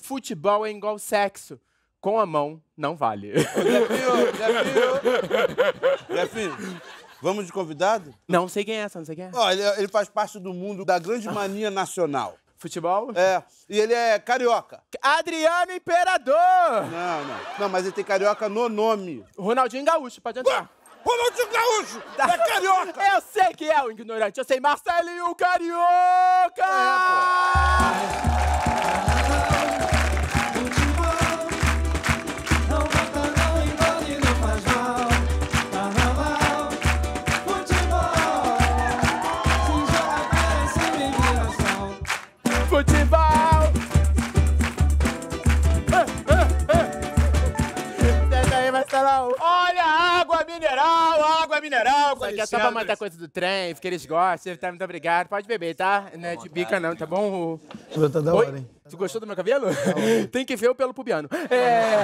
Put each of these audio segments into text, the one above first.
Futebol é igual sexo. Com a mão, não vale. Jefinho, Jefinho. Vamos de convidado? Não sei quem é essa, não sei quem é. Ó, ele, ele faz parte do mundo da grande mania nacional. Futebol? É, e ele é carioca. Adriano Imperador! Não, não. Não, mas ele tem carioca no nome. Ronaldinho Gaúcho, pode entrar. Ronaldinho Gaúcho! É carioca! Eu sei que é o ignorante, eu sei Marcelinho Carioca! Não água mineral. Isso aqui é só pra mandar coisa do trem, porque eles gostam. Tá, muito obrigado. Pode beber, tá? Não é de bica não, tá bom? Tá da hora, hein? Tu gostou do meu cabelo? Tem que ver o pelo pubiano. É...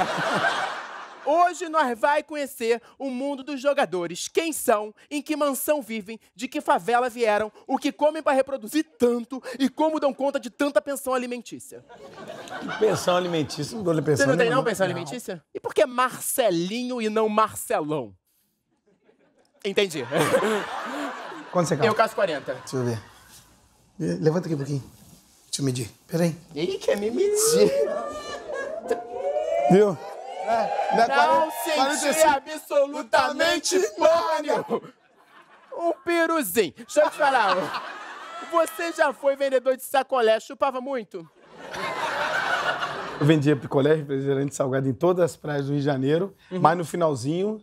Hoje nós vai conhecer o mundo dos jogadores. Quem são, em que mansão vivem, de que favela vieram, o que comem para reproduzir tanto e como dão conta de tanta pensão alimentícia. Pensão alimentícia, não dou pensão Você não tem não pensão alimentícia? E por que Marcelinho e não Marcelão? Entendi. Quanto você Eu calma? caso 40. Deixa eu ver. Eh, Levanta aqui um pouquinho. Deixa eu medir. Peraí. Ih, quer me medir. Viu? Não senti absolutamente porra nenhuma. Um piruzinho. Deixa eu te falar. Você já foi vendedor de sacolé, chupava muito? Eu vendia picolé, refrigerante salgado em todas as praias do Rio de Janeiro, Uhum. mas no finalzinho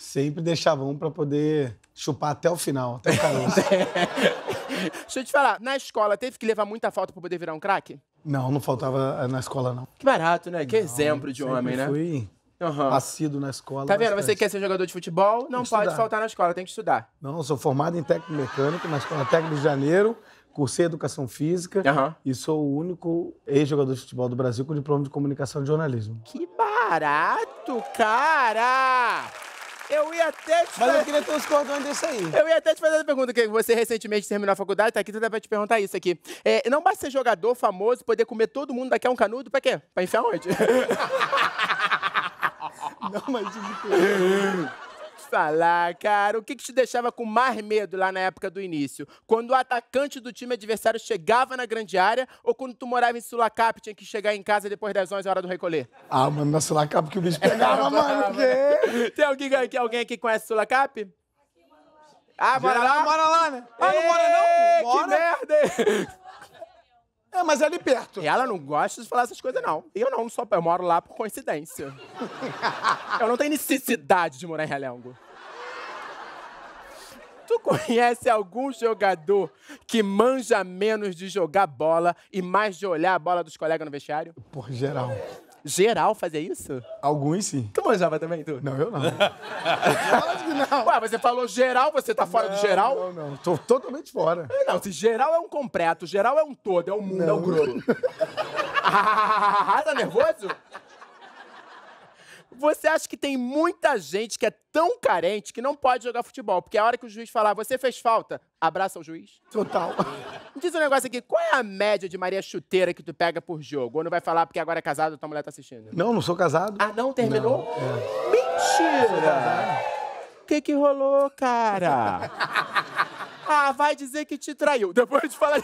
sempre deixava um pra poder chupar até o final, até o caroço. Deixa eu te falar, na escola teve que levar muita falta pra poder virar um craque? não, não faltava eh, na escola, não. Que barato, né? Que exemplo de homem, né? fui Aham. assíduo na escola. Tá vendo? Você bastante. quer ser jogador de futebol, não pode estudar. faltar na escola, tem que estudar. Não, eu sou formado em técnico mecânico na Escola Técnica de Janeiro, cursei educação física Aham. e sou o único ex-jogador de futebol do Brasil com diploma de comunicação e jornalismo. Que barato, cara! Eu ia até te Mas eu queria ter uns cordões desse aí. Eu ia até te fazer a pergunta, que você recentemente terminou a faculdade, tá aqui, tudo pra te perguntar isso aqui. É, não basta ser jogador famoso, poder comer todo mundo daqui a um canudo, pra quê? Pra enfiar onde? Não, mas Falar, cara, o que, que te deixava com mais medo lá na época do início? Quando o atacante do time adversário chegava na grande área ou quando tu morava em Sulacap e tinha que chegar em casa depois das 11 horas do recolher? Ah, mano, na Sulacap que o bicho pegava, mano. Que? Tem alguém, aqui- alguém aqui que conhece Sulacap? Ah, bora lá? Mora lá, né? Ah, não mora não? Que Mora. merda! hein? Mas é ali perto. E ela não gosta de falar essas coisas, não. Eu não, só eu moro lá por coincidência. eu não tenho necessidade de morar em Realengo. Tu conhece algum jogador que manja menos de jogar bola e mais de olhar a bola dos colegas no vestiário? Por geral. Geral fazia isso? Alguns sim. Tu manjava também, tu? Não, eu não. não. Ué, você falou geral, você tá fora do geral? Não, não. Tô totalmente fora. Não, se geral é um completo, geral é um todo, é o mundo, é o grupo. ah, tá nervoso? Você acha que tem muita gente que é tão carente que não pode jogar futebol? Porque a hora que o juiz falar, você fez falta, abraça o juiz. Total. Me Diz um negócio aqui, qual é a média de Maria Chuteira que tu pega por jogo? Ou não vai falar porque agora é casado e tua mulher tá assistindo? Não, não sou casado. Ah, não? Terminou? Mentira! O que que rolou, cara? ah, vai dizer que te traiu. Depois de falar...